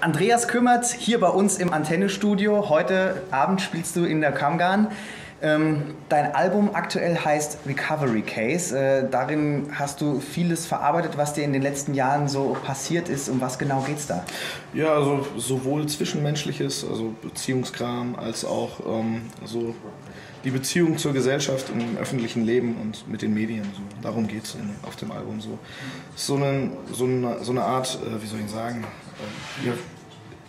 Andreas Kümmert hier bei uns im Antennestudio. Heute Abend spielst du in der Kamgan. Ähm, dein Album aktuell heißt Recovery Case. Äh, darin hast du vieles verarbeitet, was dir in den letzten Jahren so passiert ist. Um was genau geht's da? Ja, also sowohl zwischenmenschliches, also Beziehungskram, als auch ähm, so die Beziehung zur Gesellschaft im öffentlichen Leben und mit den Medien. So. Darum geht es auf dem Album. So, so, eine, so, eine, so eine Art, äh, wie soll ich sagen, äh,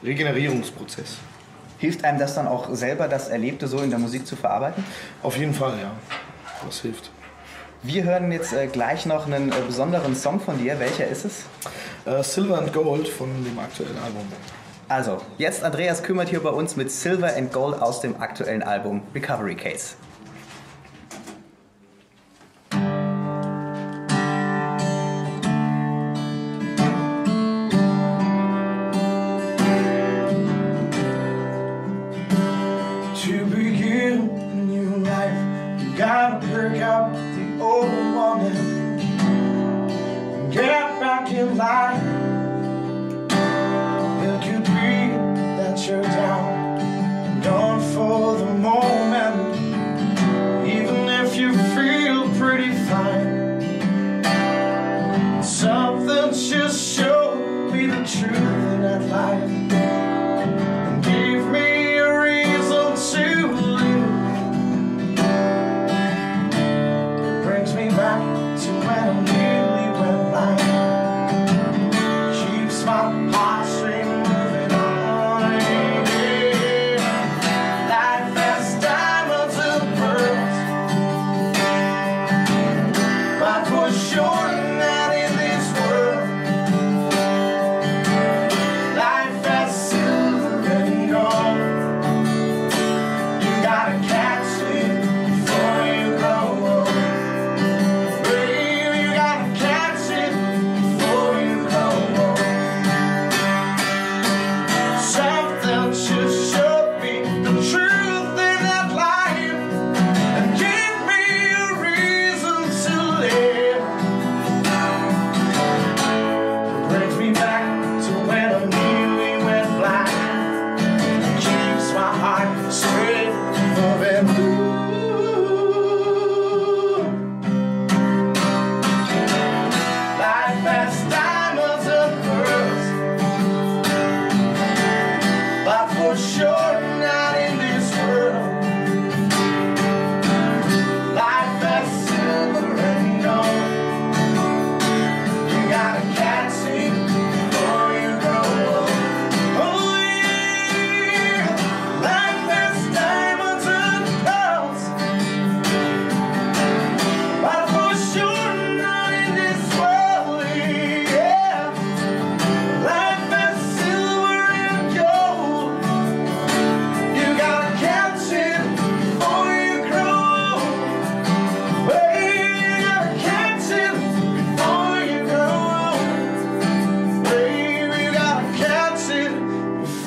Regenerierungsprozess. Hilft einem das dann auch selber, das Erlebte so in der Musik zu verarbeiten? Auf jeden Fall, ja. Das hilft. Wir hören jetzt äh, gleich noch einen äh, besonderen Song von dir. Welcher ist es? Äh, Silver and Gold von dem aktuellen Album. Also, jetzt Andreas kümmert hier bei uns mit Silver and Gold aus dem aktuellen Album Recovery Case. Begin a new life, you gotta break out the old one and get back in line. It could be that you're down and done for the moment, even if you feel pretty fine. Something just showed me the truth in that life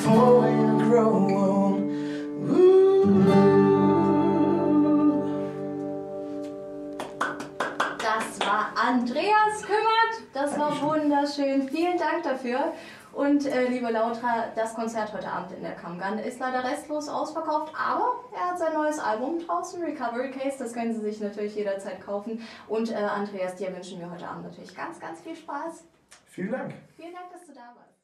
before you grow old. Das war Andreas Kümmert. Das war wunderschön. Vielen Dank dafür. Und äh, liebe Lautra, das Konzert heute Abend in der Kamgan ist leider restlos ausverkauft, aber er hat sein neues Album draußen, Recovery Case. Das können Sie sich natürlich jederzeit kaufen. Und äh, Andreas, dir wünschen wir heute Abend natürlich ganz, ganz viel Spaß. Vielen Dank. Vielen Dank, dass du da warst.